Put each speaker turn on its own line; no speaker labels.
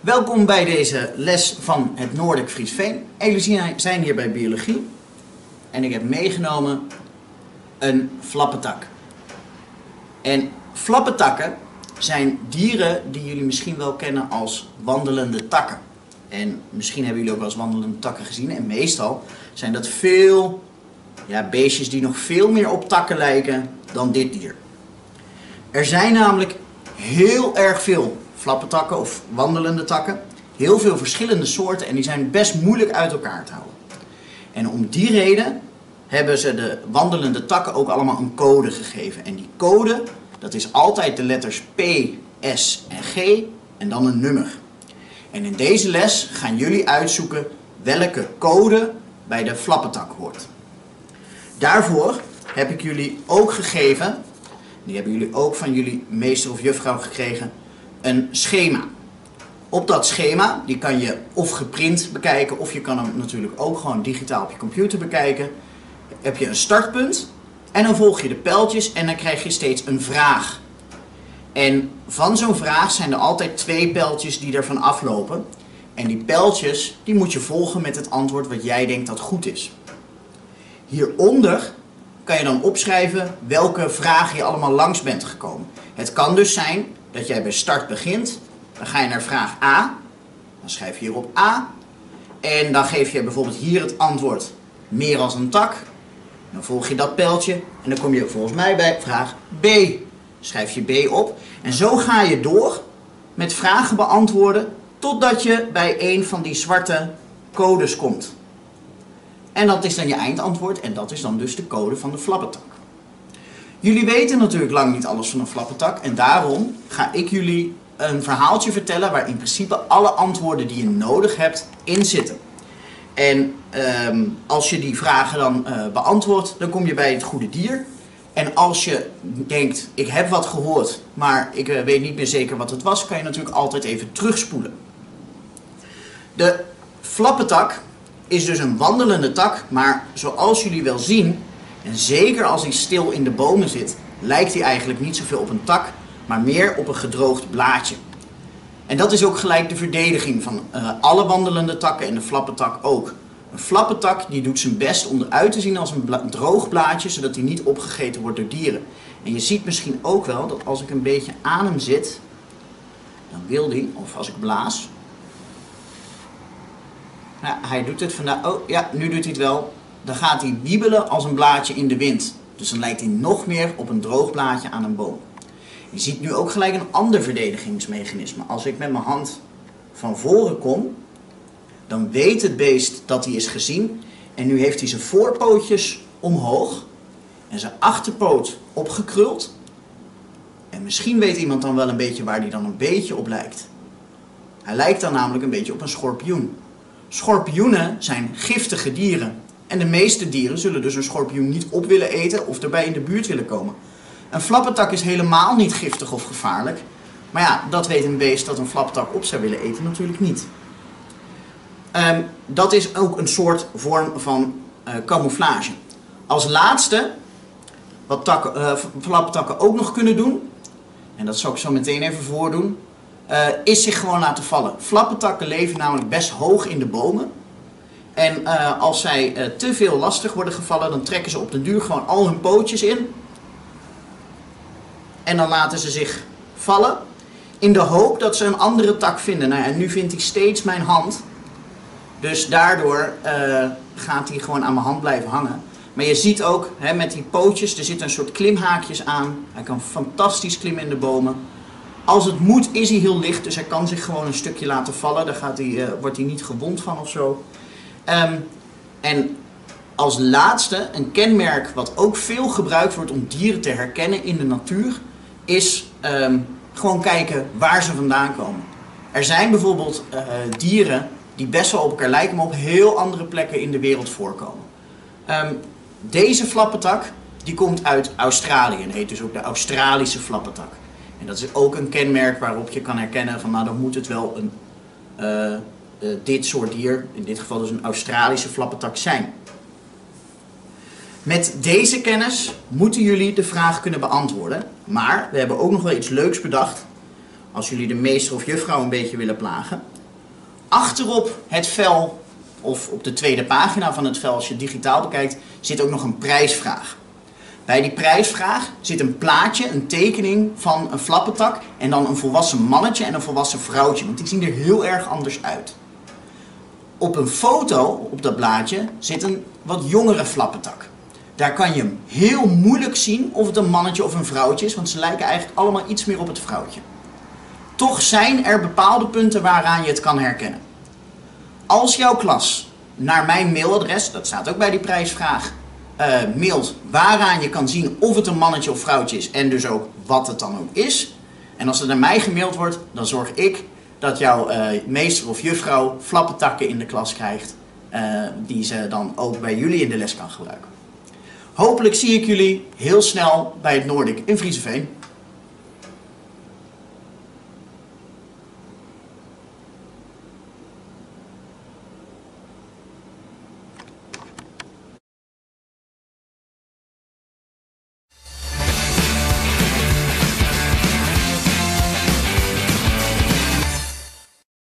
Welkom bij deze les van het Noordelijk Friesveen. Jullie zijn hier bij biologie en ik heb meegenomen een flappetak. En flappetakken zijn dieren die jullie misschien wel kennen als wandelende takken. En misschien hebben jullie ook wel eens wandelende takken gezien. En meestal zijn dat veel ja, beestjes die nog veel meer op takken lijken dan dit dier. Er zijn namelijk heel erg veel flappetakken of wandelende takken. Heel veel verschillende soorten en die zijn best moeilijk uit elkaar te houden. En om die reden hebben ze de wandelende takken ook allemaal een code gegeven. En die code, dat is altijd de letters P, S en G en dan een nummer. En in deze les gaan jullie uitzoeken welke code bij de flappetak hoort. Daarvoor heb ik jullie ook gegeven, die hebben jullie ook van jullie meester of juffrouw gekregen, een schema. Op dat schema, die kan je of geprint bekijken, of je kan hem natuurlijk ook gewoon digitaal op je computer bekijken. Heb je een startpunt en dan volg je de pijltjes en dan krijg je steeds een vraag. En van zo'n vraag zijn er altijd twee pijltjes die ervan aflopen. En die pijltjes, die moet je volgen met het antwoord wat jij denkt dat goed is. Hieronder kan je dan opschrijven welke vragen je allemaal langs bent gekomen. Het kan dus zijn dat jij bij start begint, dan ga je naar vraag A, dan schrijf je hierop A, en dan geef je bijvoorbeeld hier het antwoord meer als een tak. Dan volg je dat pijltje en dan kom je volgens mij bij vraag B. Schrijf je B op en zo ga je door met vragen beantwoorden totdat je bij een van die zwarte codes komt. En dat is dan je eindantwoord en dat is dan dus de code van de flappetak. Jullie weten natuurlijk lang niet alles van een flappetak en daarom ga ik jullie een verhaaltje vertellen waar in principe alle antwoorden die je nodig hebt in zitten. En ehm, als je die vragen dan uh, beantwoordt, dan kom je bij het goede dier. En als je denkt, ik heb wat gehoord, maar ik uh, weet niet meer zeker wat het was, kan je natuurlijk altijd even terugspoelen. De flappetak is dus een wandelende tak, maar zoals jullie wel zien, en zeker als hij stil in de bomen zit, lijkt hij eigenlijk niet zoveel op een tak, maar meer op een gedroogd blaadje. En dat is ook gelijk de verdediging van uh, alle wandelende takken en de flappetak ook. Een flappetak die doet zijn best om eruit te zien als een droog blaadje, zodat hij niet opgegeten wordt door dieren. En je ziet misschien ook wel dat als ik een beetje aan hem zit, dan wil hij, of als ik blaas, ja, hij doet het vandaag. Oh ja, nu doet hij het wel. Dan gaat hij wiebelen als een blaadje in de wind. Dus dan lijkt hij nog meer op een droog blaadje aan een boom. Je ziet nu ook gelijk een ander verdedigingsmechanisme. Als ik met mijn hand van voren kom, dan weet het beest dat hij is gezien. En nu heeft hij zijn voorpootjes omhoog en zijn achterpoot opgekruld. En misschien weet iemand dan wel een beetje waar hij dan een beetje op lijkt. Hij lijkt dan namelijk een beetje op een schorpioen. Schorpioenen zijn giftige dieren. En de meeste dieren zullen dus een schorpioen niet op willen eten of erbij in de buurt willen komen. Een flappetak is helemaal niet giftig of gevaarlijk. Maar ja, dat weet een beest dat een flappetak op zou willen eten natuurlijk niet. Um, dat is ook een soort vorm van uh, camouflage. Als laatste, wat takken, uh, ook nog kunnen doen, en dat zal ik zo meteen even voordoen, uh, is zich gewoon laten vallen. Flappetakken leven namelijk best hoog in de bomen. En uh, als zij uh, te veel lastig worden gevallen, dan trekken ze op de duur gewoon al hun pootjes in. En dan laten ze zich vallen. In de hoop dat ze een andere tak vinden. Nou ja, nu vindt hij steeds mijn hand. Dus daardoor gaat hij gewoon aan mijn hand blijven hangen. Maar je ziet ook hè, met die pootjes, er zitten een soort klimhaakjes aan. Hij kan fantastisch klimmen in de bomen. Als het moet is hij heel licht, dus hij kan zich gewoon een stukje laten vallen. Daar gaat hij, wordt hij niet gewond van of zo. Um, en als laatste, een kenmerk wat ook veel gebruikt wordt om dieren te herkennen in de natuur, is um, gewoon kijken waar ze vandaan komen. Er zijn bijvoorbeeld uh, dieren die best wel op elkaar lijken, maar op heel andere plekken in de wereld voorkomen. Um, deze flappetak die komt uit Australië en heet dus ook de Australische flappetak. En dat is ook een kenmerk waarop je kan herkennen van nou dan moet het wel een, uh, uh, dit soort dier, in dit geval dus een Australische flappetak zijn. Met deze kennis moeten jullie de vraag kunnen beantwoorden. Maar we hebben ook nog wel iets leuks bedacht. Als jullie de meester of juffrouw een beetje willen plagen. achterop het vel, of op de tweede pagina van het vel als je digitaal bekijkt, zit ook nog een prijsvraag. Bij die prijsvraag zit een plaatje, een tekening van een flappentak en dan een volwassen mannetje en een volwassen vrouwtje, want die zien er heel erg anders uit. Op een foto op dat blaadje zit een wat jongere flappentak. Daar kan je heel moeilijk zien of het een mannetje of een vrouwtje is, want ze lijken eigenlijk allemaal iets meer op het vrouwtje. Toch zijn er bepaalde punten waaraan je het kan herkennen. Als jouw klas naar mijn mailadres, dat staat ook bij die prijsvraag, uh, mailt waaraan je kan zien of het een mannetje of vrouwtje is en dus ook wat het dan ook is. En als het naar mij gemaild wordt, dan zorg ik dat jouw uh, meester of juffrouw flappentakken in de klas krijgt, uh, die ze dan ook bij jullie in de les kan gebruiken. Hopelijk zie ik jullie heel snel bij het Noordik in Frieseveen.